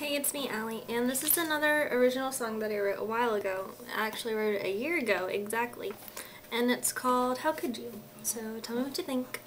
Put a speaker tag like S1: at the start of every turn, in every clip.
S1: Hey, it's me, Aly, and this is another original song that I wrote a while ago. I actually wrote it a year ago, exactly. And it's called How Could You? So tell me what you think.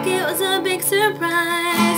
S1: like it was a big surprise.